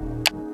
Bye.